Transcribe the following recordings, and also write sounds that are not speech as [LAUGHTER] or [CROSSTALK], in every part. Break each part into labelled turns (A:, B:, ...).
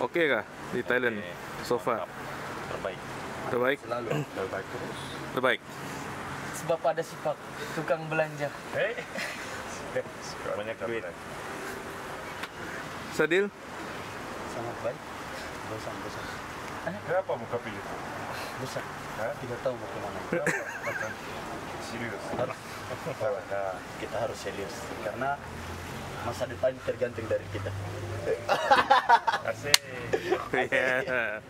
A: Oke kah? Di Thailand so far?
B: terbaik.
A: Terbaik?
B: selalu terbaik terus.
A: Terbaik.
C: Sebab ada sifat tukang belanja.
B: Hei. banyak duit.
A: Sadil?
D: sangat baik. Bosan bosan.
B: Kenapa muka pilih?
D: Bosan.
B: Hah?
D: tidak tahu mau ke mana.
B: Serius?
D: Harus. Nah, kita harus serius. Karena masa depan tergantung dari kita [LAUGHS] [LAUGHS]
E: Yeah.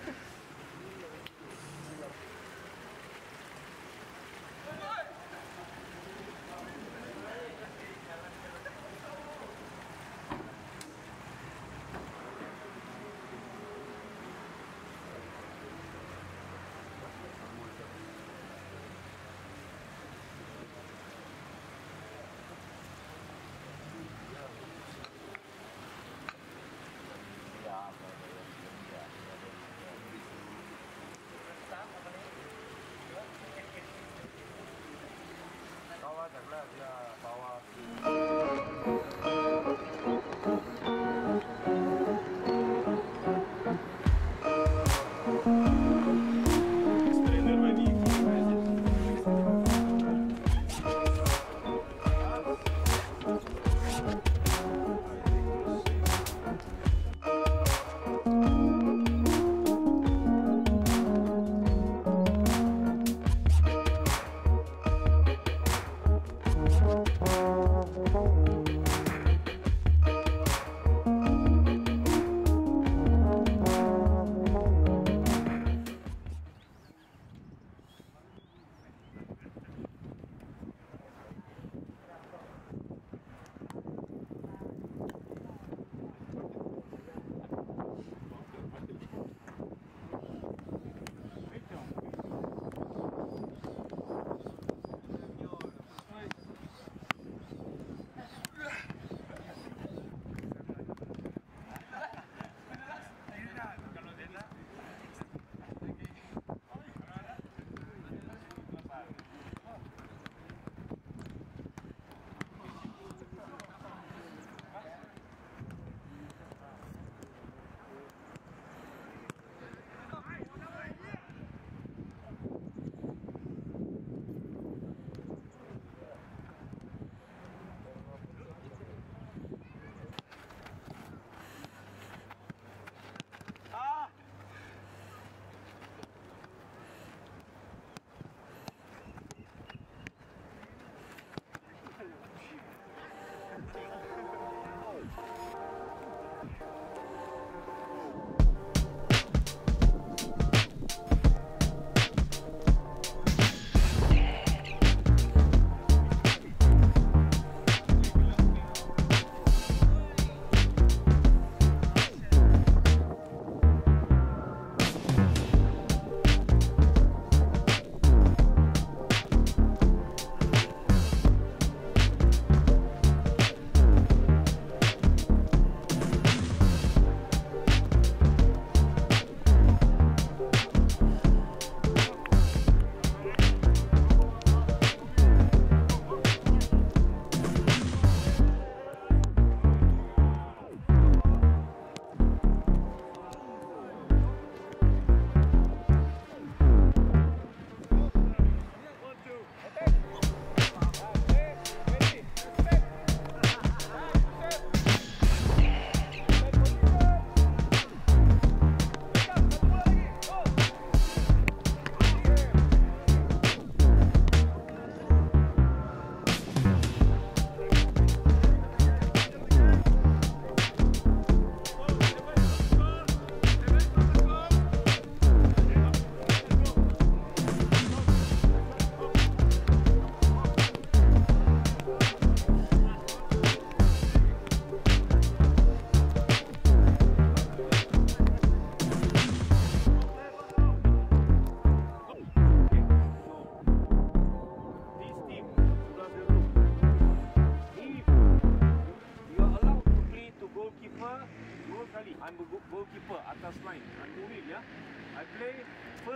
E: hablar ya Paola.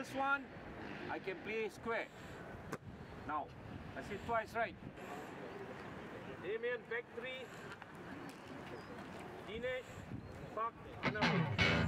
E: First one I can play square. Now I see twice right. Damien back three. Dinesh Park Anamil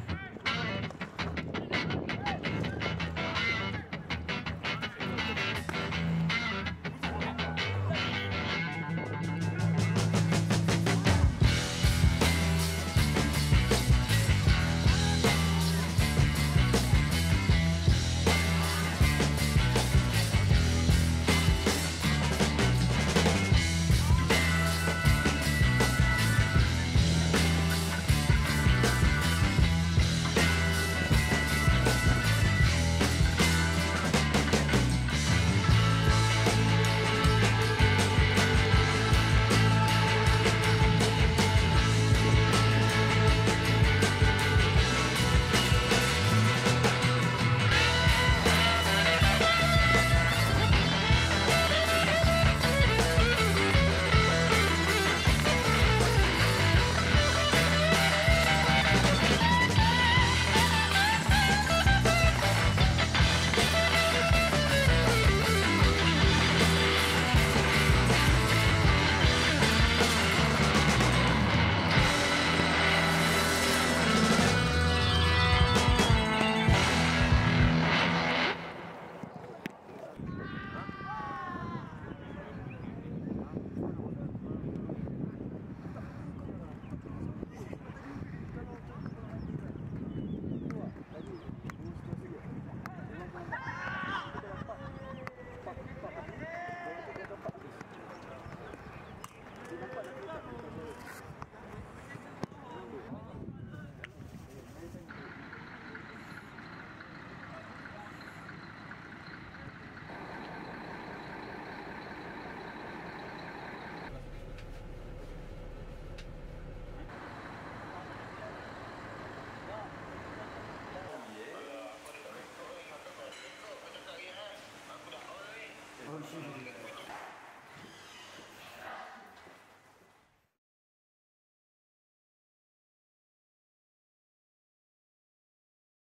C: Gracias.